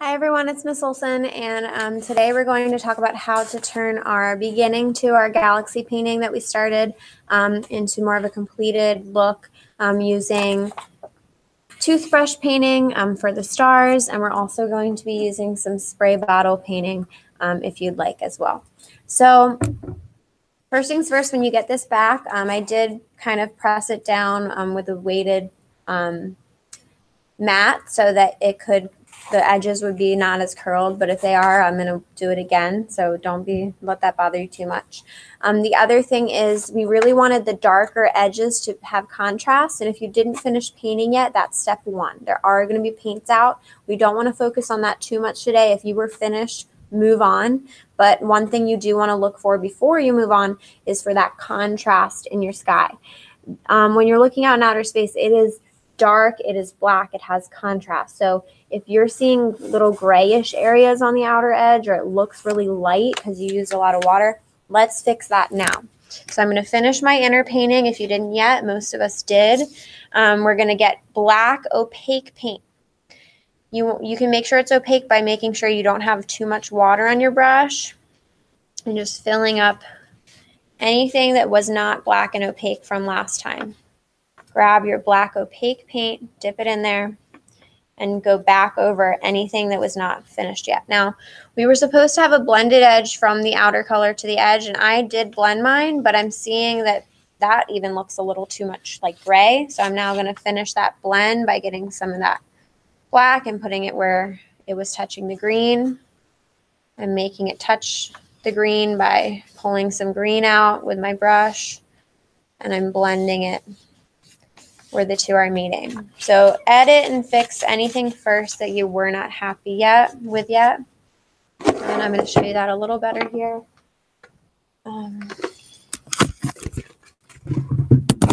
Hi everyone, it's Miss Olson, and um, today we're going to talk about how to turn our beginning to our galaxy painting that we started um, into more of a completed look um, using toothbrush painting um, for the stars, and we're also going to be using some spray bottle painting um, if you'd like as well. So first things first, when you get this back, um, I did kind of press it down with a weighted mat so that it could the edges would be not as curled, but if they are, I'm going to do it again. So don't be, let that bother you too much. Um, the other thing is we really wanted the darker edges to have contrast. And if you didn't finish painting yet, that's step one. There are going to be paints out. We don't want to focus on that too much today. If you were finished, move on. But one thing you do want to look for before you move on is for that contrast in your sky. Um, when you're looking out in outer space, it is dark, it is black, it has contrast. So if you're seeing little grayish areas on the outer edge or it looks really light because you used a lot of water, let's fix that now. So I'm going to finish my inner painting. If you didn't yet, most of us did. Um, we're going to get black opaque paint. You, you can make sure it's opaque by making sure you don't have too much water on your brush and just filling up anything that was not black and opaque from last time grab your black opaque paint, dip it in there, and go back over anything that was not finished yet. Now, we were supposed to have a blended edge from the outer color to the edge, and I did blend mine, but I'm seeing that that even looks a little too much like gray. So I'm now going to finish that blend by getting some of that black and putting it where it was touching the green. I'm making it touch the green by pulling some green out with my brush, and I'm blending it where the two are meeting. So edit and fix anything first that you were not happy yet with yet. And I'm going to show you that a little better here. Um,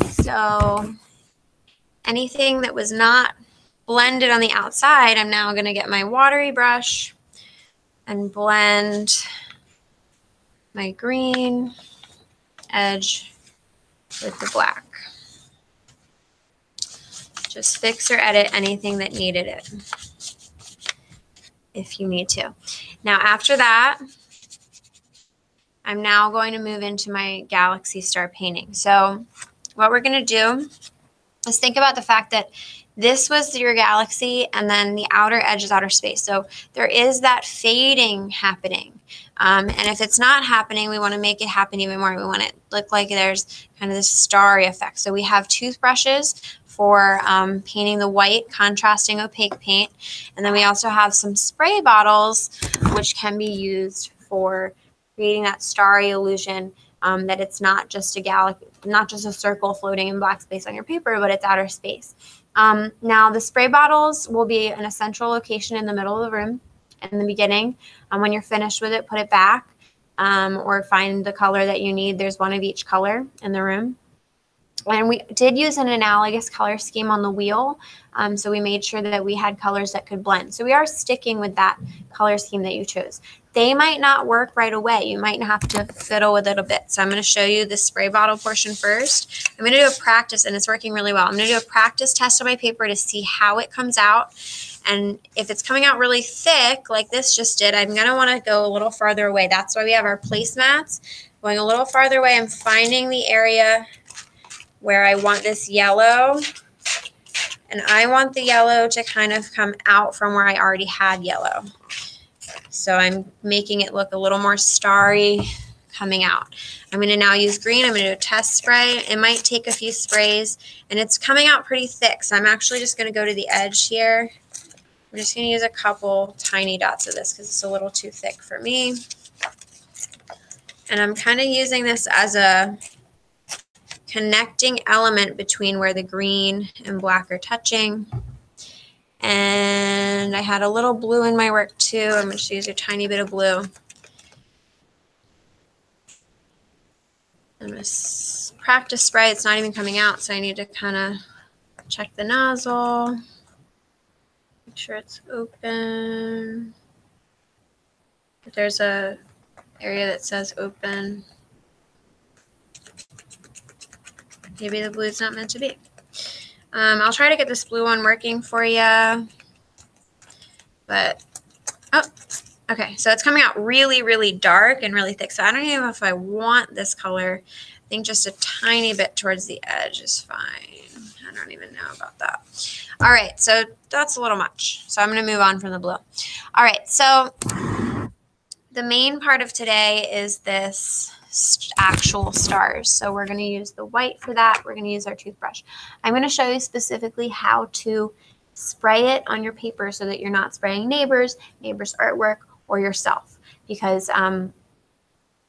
so anything that was not blended on the outside, I'm now going to get my watery brush and blend my green edge with the black. Just fix or edit anything that needed it if you need to. Now, after that, I'm now going to move into my galaxy star painting. So what we're going to do is think about the fact that this was your galaxy and then the outer edge is outer space. So there is that fading happening. Um, and if it's not happening, we want to make it happen even more. We want it look like there's kind of this starry effect. So we have toothbrushes for um, painting the white contrasting opaque paint. And then we also have some spray bottles, which can be used for creating that starry illusion um, that it's not just a galaxy, not just a circle floating in black space on your paper, but it's outer space. Um, now the spray bottles will be in a central location in the middle of the room in the beginning. Um, when you're finished with it, put it back um, or find the color that you need. There's one of each color in the room. And we did use an analogous color scheme on the wheel. Um, so we made sure that we had colors that could blend. So we are sticking with that color scheme that you chose. They might not work right away. You might have to fiddle with it a bit. So I'm going to show you the spray bottle portion first. I'm going to do a practice, and it's working really well. I'm going to do a practice test on my paper to see how it comes out. And if it's coming out really thick, like this just did, I'm going to want to go a little farther away. That's why we have our placemats. Going a little farther away, I'm finding the area where I want this yellow and I want the yellow to kind of come out from where I already had yellow. So I'm making it look a little more starry coming out. I'm going to now use green. I'm going to do a test spray. It might take a few sprays and it's coming out pretty thick. So I'm actually just going to go to the edge here. I'm just going to use a couple tiny dots of this because it's a little too thick for me. And I'm kind of using this as a connecting element between where the green and black are touching. And I had a little blue in my work too. I'm going to use a tiny bit of blue. Going to practice spray. It's not even coming out, so I need to kind of check the nozzle. Make sure it's open. If there's a area that says open. Maybe the blue's not meant to be. Um, I'll try to get this blue one working for you. But Oh, okay. So it's coming out really, really dark and really thick. So I don't even know if I want this color. I think just a tiny bit towards the edge is fine. I don't even know about that. All right, so that's a little much. So I'm going to move on from the blue. All right, so the main part of today is this actual stars. So we're going to use the white for that. We're going to use our toothbrush. I'm going to show you specifically how to spray it on your paper so that you're not spraying neighbors, neighbors' artwork, or yourself. Because um,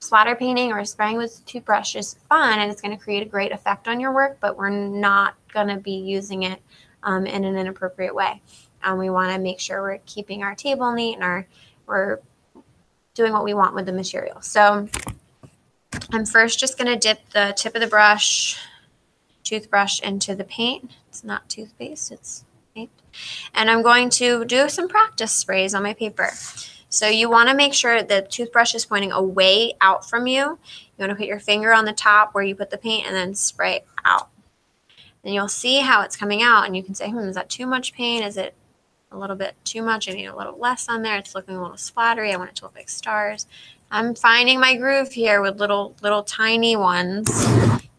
splatter painting or spraying with toothbrush is fun and it's going to create a great effect on your work, but we're not going to be using it um, in an inappropriate way. Um, we want to make sure we're keeping our table neat and our we're doing what we want with the material. So I'm first just going to dip the tip of the brush, toothbrush into the paint. It's not toothpaste, it's paint. And I'm going to do some practice sprays on my paper. So you want to make sure the toothbrush is pointing away out from you. You want to put your finger on the top where you put the paint and then spray out. And you'll see how it's coming out and you can say, hmm, is that too much paint? Is it a little bit too much? I need a little less on there. It's looking a little splattery. I want it to look like stars. I'm finding my groove here with little, little tiny ones,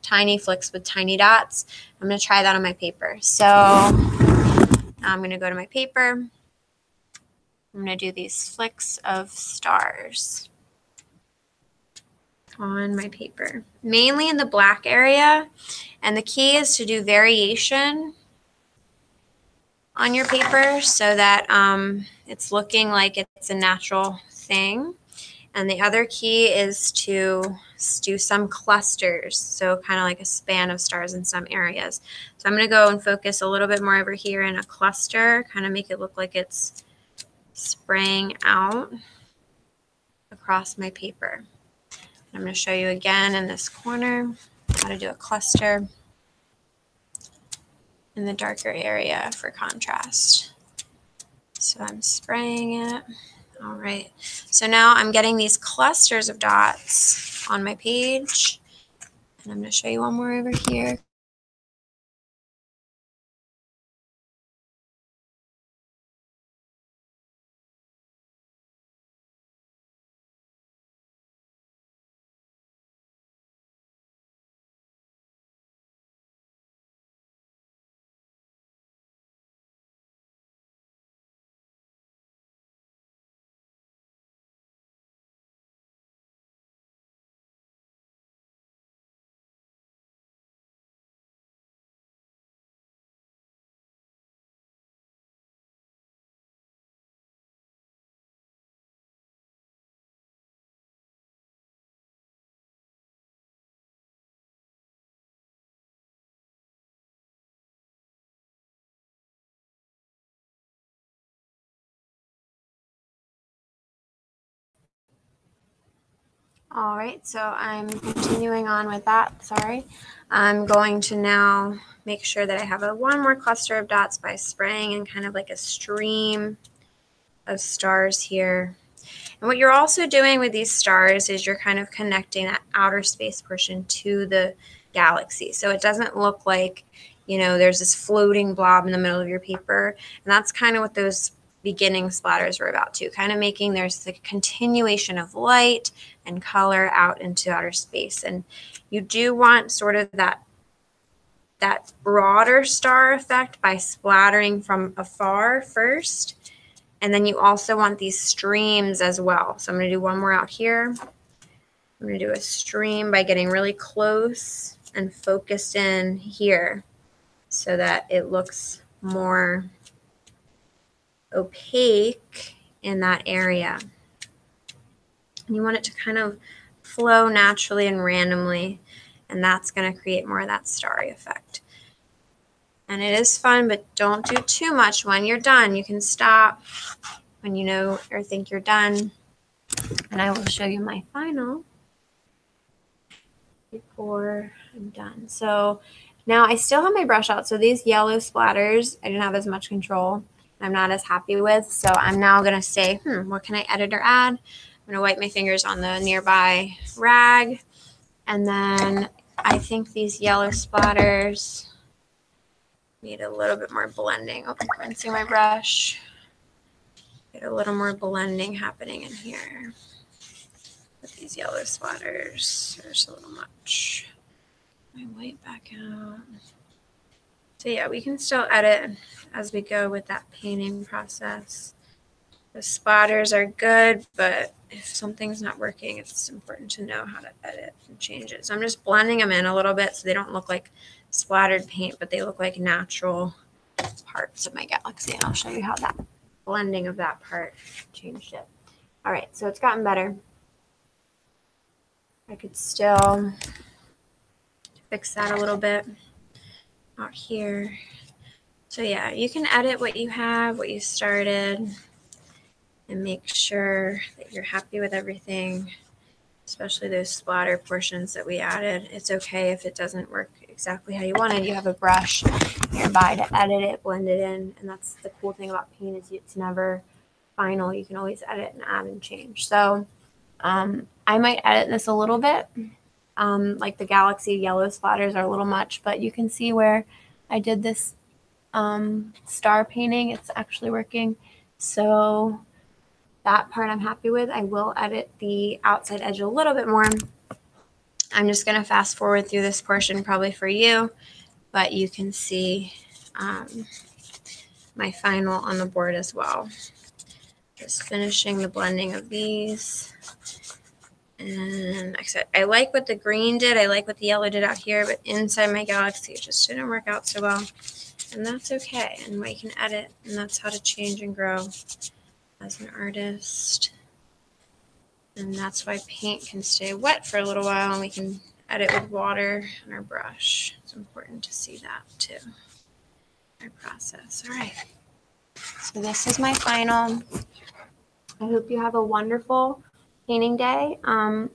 tiny flicks with tiny dots. I'm going to try that on my paper. So I'm going to go to my paper. I'm going to do these flicks of stars on my paper, mainly in the black area. And the key is to do variation on your paper so that um, it's looking like it's a natural thing. And the other key is to do some clusters, so kind of like a span of stars in some areas. So I'm going to go and focus a little bit more over here in a cluster, kind of make it look like it's spraying out across my paper. I'm going to show you again in this corner how to do a cluster in the darker area for contrast. So I'm spraying it. All right. So now I'm getting these clusters of dots on my page. And I'm going to show you one more over here. All right, so I'm continuing on with that, sorry. I'm going to now make sure that I have a one more cluster of dots by spraying in kind of like a stream of stars here. And what you're also doing with these stars is you're kind of connecting that outer space portion to the galaxy. So it doesn't look like, you know, there's this floating blob in the middle of your paper. And that's kind of what those beginning splatters were about too, kind of making there's the continuation of light and color out into outer space. And you do want sort of that that broader star effect by splattering from afar first. And then you also want these streams as well. So I'm going to do one more out here. I'm going to do a stream by getting really close and focused in here so that it looks more opaque in that area. And you want it to kind of flow naturally and randomly, and that's going to create more of that starry effect. And it is fun, but don't do too much. When you're done, you can stop when you know or think you're done. And I will show you my final before I'm done. So now I still have my brush out. So these yellow splatters, I didn't have as much control. I'm not as happy with. So I'm now going to say, hmm, what can I edit or add? I'm going to wipe my fingers on the nearby rag. And then I think these yellow splatters need a little bit more blending. Oh, rinsing my brush. Get a little more blending happening in here with these yellow splatters. There's a little much. My white back out. So yeah, we can still edit as we go with that painting process. The spotters are good, but if something's not working, it's important to know how to edit and change it. So I'm just blending them in a little bit so they don't look like splattered paint, but they look like natural parts of my galaxy. And I'll show you how that blending of that part changed it. All right, so it's gotten better. I could still fix that a little bit out here. So yeah, you can edit what you have, what you started, and make sure that you're happy with everything, especially those splatter portions that we added. It's okay if it doesn't work exactly how you wanted. You have a brush nearby to edit it, blend it in, and that's the cool thing about paint is it's never final. You can always edit and add and change. So um, I might edit this a little bit. Um, like the galaxy yellow splatters are a little much, but you can see where I did this um, star painting. It's actually working. So that part I'm happy with. I will edit the outside edge a little bit more. I'm just going to fast forward through this portion probably for you, but you can see um, my final on the board as well. Just finishing the blending of these. And like I said, I like what the green did. I like what the yellow did out here, but inside my galaxy, it just didn't work out so well. And that's okay. And we can edit, and that's how to change and grow as an artist. And that's why paint can stay wet for a little while and we can edit with water and our brush. It's important to see that too. Our process. All right. So this is my final. I hope you have a wonderful painting day. Um,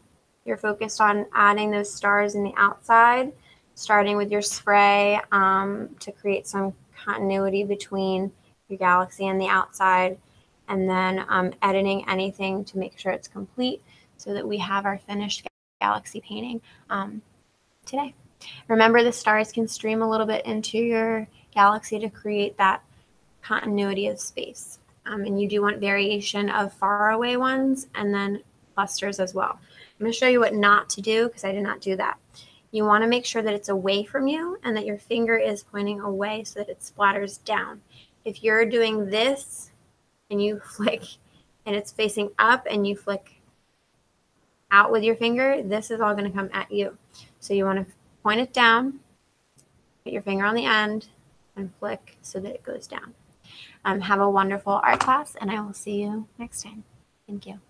you're focused on adding those stars in the outside, starting with your spray um, to create some continuity between your galaxy and the outside, and then um, editing anything to make sure it's complete so that we have our finished galaxy painting um, today. Remember, the stars can stream a little bit into your galaxy to create that continuity of space. Um, and you do want variation of far away ones and then clusters as well. I'm going to show you what not to do because I did not do that. You want to make sure that it's away from you and that your finger is pointing away so that it splatters down. If you're doing this and you flick and it's facing up and you flick out with your finger, this is all going to come at you. So you want to point it down, put your finger on the end, and flick so that it goes down. Um, have a wonderful art class, and I will see you next time. Thank you.